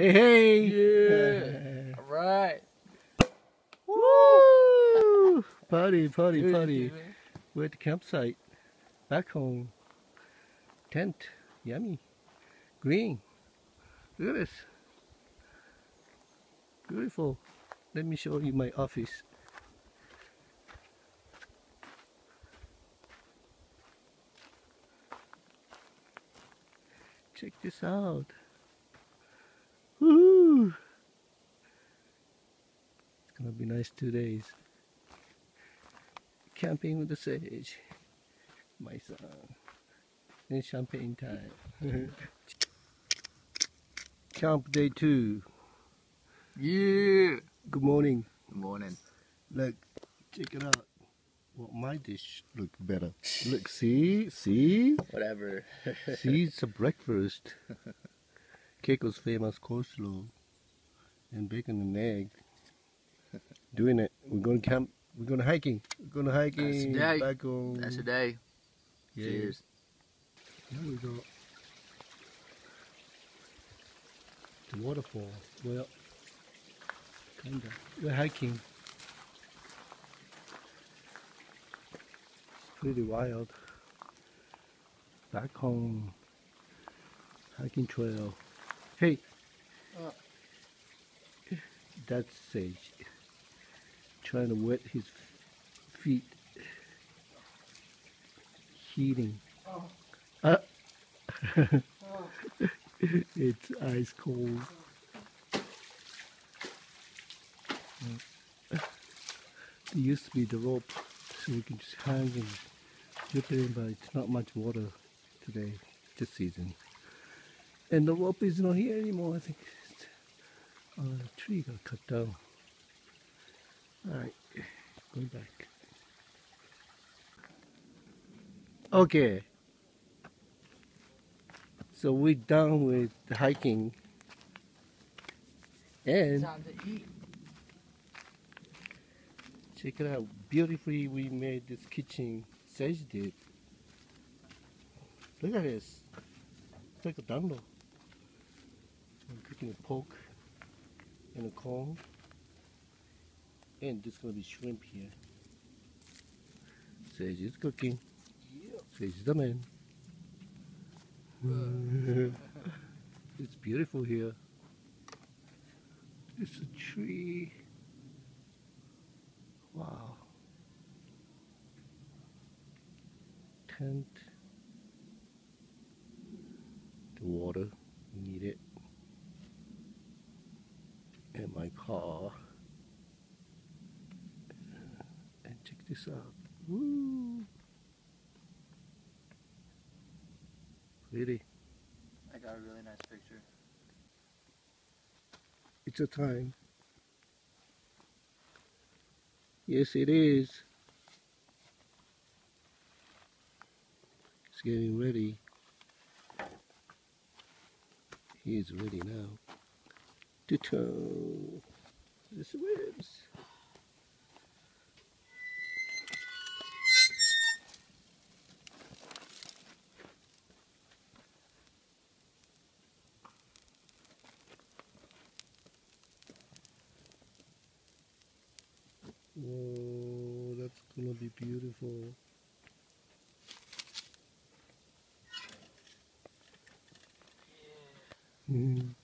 Hey, hey! Yeah. All right. Woo! Party, party, party. We're at the campsite. Back home. Tent. Yummy. Green. Look at this. Beautiful. Let me show you my office. Check this out. Woo! It's gonna be nice two days. Camping with the sage. My son. Then champagne time. Camp day two. Yeah. Good morning. Good morning. Look, check it out. Well, my dish look better. Look, see, see, Whatever. see. It's a breakfast. Keiko's famous coleslaw and bacon and egg. Doing it. We're going to camp. We're going to hiking. We're going to hiking. today. Back home. That's a day. Yeah. Cheers. Here we go. The waterfall. Well, kinda. We're hiking. It's pretty wild. Back home. Hiking trail. Hey. Uh. That's Sage. Trying to wet his feet. Heating. Uh, it's ice cold. There used to be the rope so we can just hang and dip it in, but it's not much water today, this season. And the rope is not here anymore. I think uh, the tree got cut down. Alright, going back. Okay. So we're done with the hiking. And Time to eat. check it out. Beautifully we made this kitchen. Sage did. Look at this. It's like a dumbo. I'm cooking a pork and a corn. And there's gonna be shrimp here. Sage is cooking. Sage is the man. it's beautiful here. It's a tree. Wow. Tent. The water, need it. And my car. And check this out. Woo! Pretty. I got a really nice picture. It's a time. Yes, it is. It's getting ready. He is ready now. To tow the swims. Whoa, that's gonna be beautiful. Mhm.